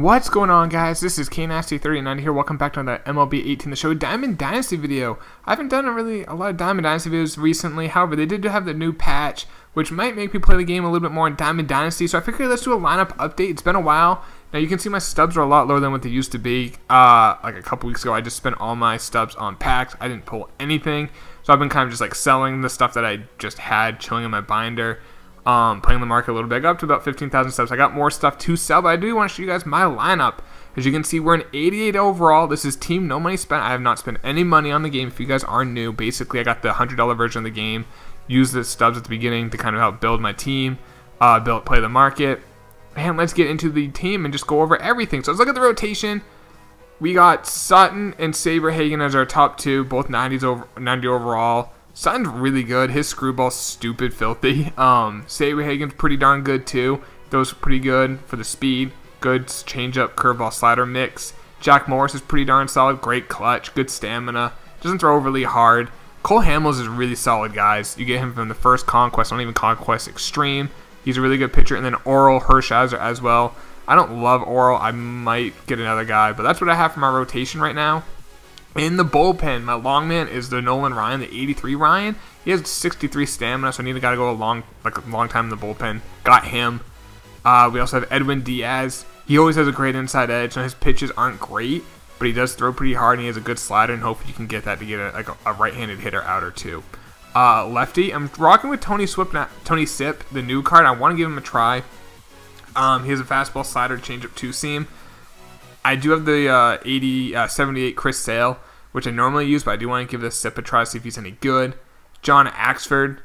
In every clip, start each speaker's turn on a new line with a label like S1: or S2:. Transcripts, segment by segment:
S1: What's going on guys? This is KNasty39 here. Welcome back to the MLB 18 The Show Diamond Dynasty video. I haven't done a really a lot of Diamond Dynasty videos recently. However, they did have the new patch, which might make me play the game a little bit more in Diamond Dynasty. So I figured let's do a lineup update. It's been a while. Now you can see my stubs are a lot lower than what they used to be. Uh, like a couple weeks ago, I just spent all my stubs on packs. I didn't pull anything. So I've been kind of just like selling the stuff that I just had chilling in my binder um, playing the market a little bit. Up to about 15,000 stubs. I got more stuff to sell, but I do want to show you guys my lineup. As you can see, we're an 88 overall. This is team no money spent. I have not spent any money on the game. If you guys are new, basically, I got the $100 version of the game. Use the stubs at the beginning to kind of help build my team, uh, build, play the market. And let's get into the team and just go over everything. So let's look at the rotation. We got Sutton and Saberhagen as our top two, both 90s over 90 overall. Sutton's really good. His screwball's stupid filthy. Um, Saberhagen's pretty darn good too. Those are pretty good for the speed. Good changeup, curveball, slider mix. Jack Morris is pretty darn solid. Great clutch, good stamina. Doesn't throw overly hard. Cole Hamels is really solid, guys. You get him from the first Conquest, not even Conquest Extreme. He's a really good pitcher. And then Orel Hershiser as well. I don't love Oral. I might get another guy, but that's what I have for my rotation right now. In the bullpen, my long man is the Nolan Ryan, the 83 Ryan. He has 63 stamina, so I need to gotta go a long, like a long time in the bullpen. Got him. Uh, we also have Edwin Diaz. He always has a great inside edge. and his pitches aren't great, but he does throw pretty hard, and he has a good slider. And hopefully, you can get that to get a, like a, a right-handed hitter out or two. Uh, lefty, I'm rocking with Tony Swip, Tony Sipp, the new card. I want to give him a try. Um, he has a fastball, slider, changeup, two seam. I do have the uh, 80, uh, 78 Chris Sale, which I normally use, but I do want to give this Sipp a try, see if he's any good. John Axford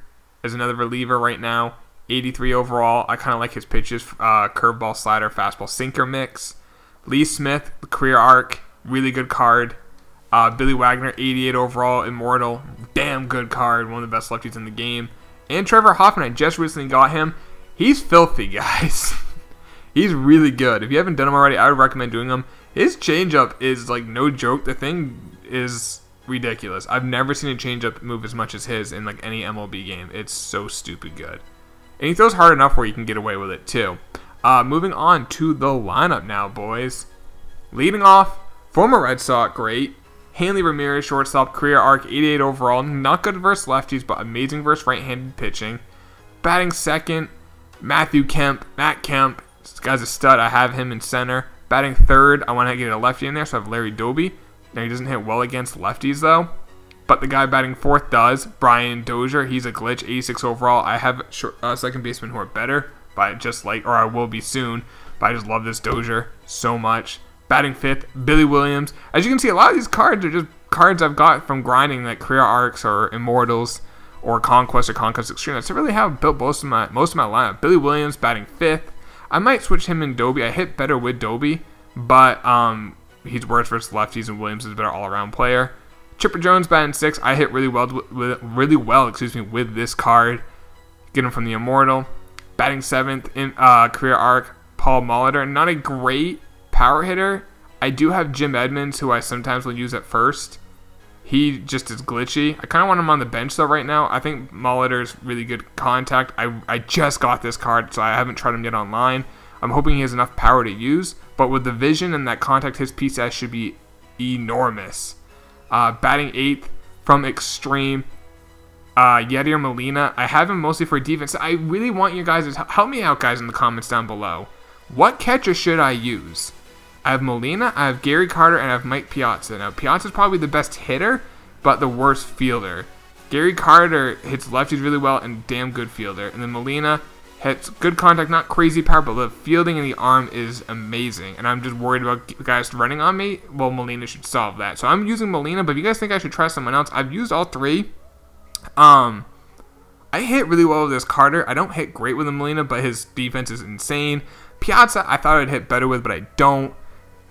S1: is another reliever right now, 83 overall. I kind of like his pitches, uh, curveball, slider, fastball, sinker mix. Lee Smith, career arc, really good card. Uh, Billy Wagner, 88 overall, immortal, damn good card, one of the best lefties in the game. And Trevor Hoffman, I just recently got him. He's filthy, guys. He's really good. If you haven't done him already, I would recommend doing him. His changeup is like no joke. The thing is ridiculous. I've never seen a changeup move as much as his in like any MLB game. It's so stupid good. And he throws hard enough where you can get away with it too. Uh, moving on to the lineup now, boys. Leading off, former Red Sox great. Hanley Ramirez, shortstop, career arc, 88 overall. Not good versus lefties, but amazing versus right-handed pitching. Batting second, Matthew Kemp, Matt Kemp, this guy's a stud. I have him in center. Batting third, I want to get a lefty in there, so I have Larry Doby. Now, he doesn't hit well against lefties, though. But the guy batting fourth does. Brian Dozier, he's a glitch, 86 overall. I have short, uh, second baseman who are better, but just like, or I will be soon. But I just love this Dozier so much. Batting fifth, Billy Williams. As you can see, a lot of these cards are just cards I've got from grinding, like career arcs or immortals or conquest or conquest extreme. That's really I built most of my most of my lineup. Billy Williams batting fifth. I might switch him in Doby. I hit better with Doby, but um, he's worse versus lefties, and Williams is a better all-around player. Chipper Jones batting six. I hit really well with really well, excuse me, with this card. Get him from the Immortal. Batting seventh in uh, career arc, Paul Molitor. Not a great power hitter. I do have Jim Edmonds, who I sometimes will use at first he just is glitchy. I kind of want him on the bench though right now. I think Molitor's really good contact. I, I just got this card, so I haven't tried him yet online. I'm hoping he has enough power to use, but with the vision and that contact, his PCS should be enormous. Uh, batting eighth from Extreme, uh, Yadier Molina. I have him mostly for defense. I really want you guys to help me out, guys, in the comments down below. What catcher should I use? I have Molina, I have Gary Carter, and I have Mike Piazza. Now, Piazza's probably the best hitter, but the worst fielder. Gary Carter hits lefties really well and damn good fielder. And then Molina hits good contact, not crazy power, but the fielding in the arm is amazing. And I'm just worried about guys running on me. Well, Molina should solve that. So I'm using Molina, but if you guys think I should try someone else, I've used all three. Um, I hit really well with this Carter. I don't hit great with the Molina, but his defense is insane. Piazza, I thought I'd hit better with, but I don't.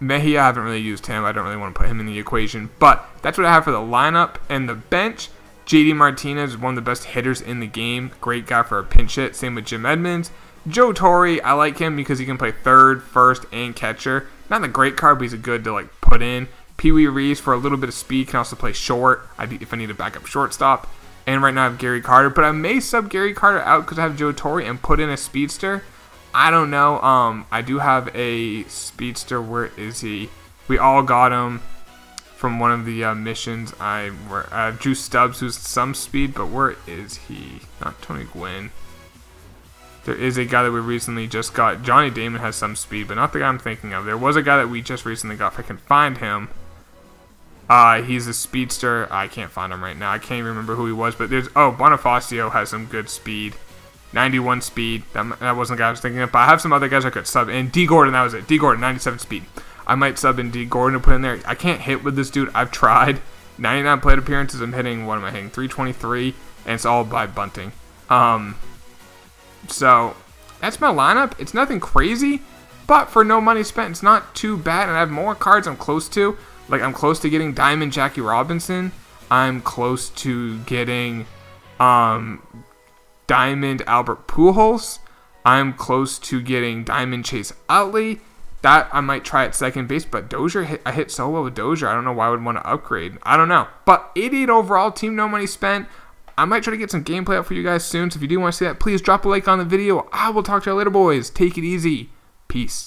S1: Mejia, I haven't really used him. I don't really want to put him in the equation. But that's what I have for the lineup and the bench. JD Martinez is one of the best hitters in the game. Great guy for a pinch hit. Same with Jim Edmonds. Joe Torre, I like him because he can play third, first, and catcher. Not a great card, but he's a good to like put in. Pee Wee Reese for a little bit of speed can also play short if I need a backup shortstop. And right now I have Gary Carter, but I may sub Gary Carter out because I have Joe Torre and put in a speedster. I don't know. Um, I do have a speedster. Where is he? We all got him from one of the uh, missions. I where? uh, Drew Stubbs, who's some speed, but where is he? Not Tony Gwynn. There is a guy that we recently just got. Johnny Damon has some speed, but not the guy I'm thinking of. There was a guy that we just recently got. If I can find him, uh, he's a speedster. I can't find him right now. I can't even remember who he was, but there's oh Bonifacio has some good speed. 91 speed. That, that wasn't the guy I was thinking of, but I have some other guys I could sub. And Dee Gordon, that was it. Dee Gordon, 97 speed. I might sub in Dee Gordon to put in there. I can't hit with this dude. I've tried. 99 plate appearances. I'm hitting. What am I hitting? 323, and it's all by bunting. Um, so that's my lineup. It's nothing crazy, but for no money spent, it's not too bad. And I have more cards I'm close to. Like I'm close to getting Diamond Jackie Robinson. I'm close to getting um, Diamond Albert Pujols. I'm close to getting Diamond Chase Utley. That I might try at second base, but Dozier hit, I hit so well with Dozier. I don't know why I would want to upgrade. I don't know. But 88 overall, team no money spent. I might try to get some gameplay out for you guys soon. So if you do want to see that, please drop a like on the video. I will talk to you later, boys. Take it easy. Peace.